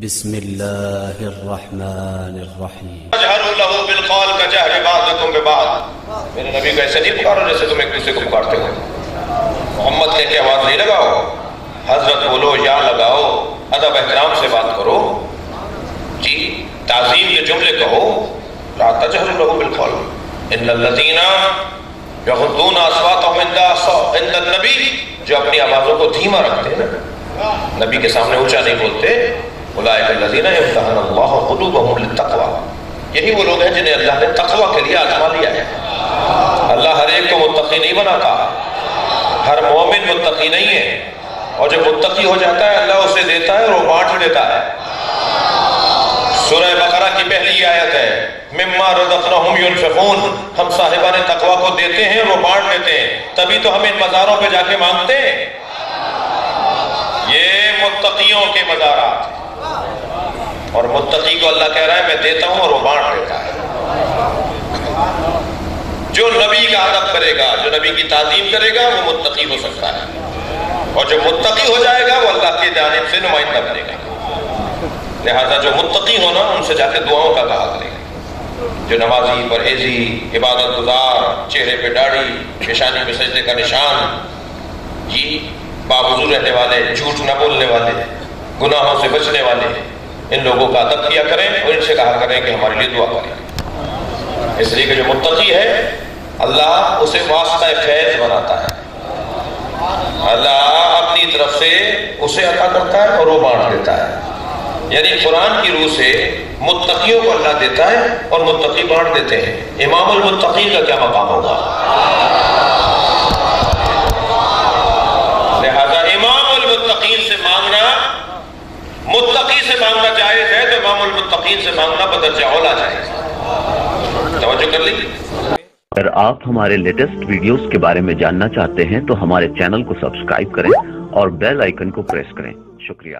بسم الله الرحمن الرحيم اجہر له بالقول کا جہر بعضکم ببعض۔ میرے نبی کو ایسے نہیں پکارو جیسے تم ایک دوسرے کو پکارتے ہو۔ محمد کہہ کے آواز نہیں لگاؤ۔ حضرت بولو، یا لگاؤ۔ ادب احترام سے بات کرو۔ جی تعظیم کے جملے کہو۔ لا تجہر له بالقول۔ ان الذين يغضون اصواتهم عند عند النبي، جو اپنی آوازوں کو دھیما رکھتے ہیں نبی کے سامنے اونچا نہیں بولتے۔ اللہ قلوبهم للتقوى یہی وہ لوگ ہیں جنہیں اللہ نے تقوی کے لیے آزما لیا ہے۔ اللہ ہر ایک کو متقی نہیں بناتا۔ ہر مومن متقی نہیں ہے۔ اور جب متقی ہو جاتا ہے، اللہ اسے دیتا ہے اور وہ بانٹ دیتا ہے۔ سورہ بقرہ کی پہلی آیت ہے۔ مما رزقناہم ينفقون۔ ہم صاحبان تقوی کو دیتے ہیں اور وہ بانٹ دیتے ہیں۔ تبھی تو ہم ان مزاروں پہ جا کے مانگتے ہیں۔ یہ متقیوں کے مزارات ہیں۔ اور متقی کو اللہ کہہ رہا ہے، میں دیتا ہوں اور وہ بانٹ دیتا ہے۔ جو نبی کا ادب کرے گا، جو نبی کی تعظیم کرے گا، وہ متقی ہو سکتا ہے۔ اور جو متقی ہو جائے گا، وہ اللہ کی جانب سے نمائندہ بنے گا۔ لہذا جو متقی ہونا، ان سے جا کے دعاؤں کا کہا کرے گا۔ جو نمازی پرہیزی، عبادت گزار، چہرے پہ داڑھی پیشانی پہ سجدے کا نشان جی بابوزو رہنے والے، جھوٹ نہ بولنے والے گناہوں سے بچنے والے ہیں۔ ان لوگوں کا ادب کیا کریں اور ان سے کہا کریں کہ ہمارے لیے دعا کریں۔ اس لیے کہ جو متقی ہے، اللہ اسے واسطہ فیض بناتا ہے۔ اللہ اپنی طرف سے اسے عطا کرتا ہے اور وہ بانٹ دیتا ہے۔ یعنی قرآن کی روح سے متقیوں کو اللہ دیتا ہے اور متقی بانٹ دیتے ہیں۔ امام المتقی کا کیا مقام ہوگا لہذا امام المتقین سے مانگنا متقی سے مانگنا جائز ہے تو فقیر سے مانگنا بدرجہ اولا جائز ہے۔ توجہ کر لی۔ اگر آپ ہمارے لیٹسٹ ویڈیوز کے بارے میں جاننا چاہتے ہیں، تو ہمارے چینل کو سبسکرائب کریں اور بیل آئیکن کو پریس کریں۔ شکریہ۔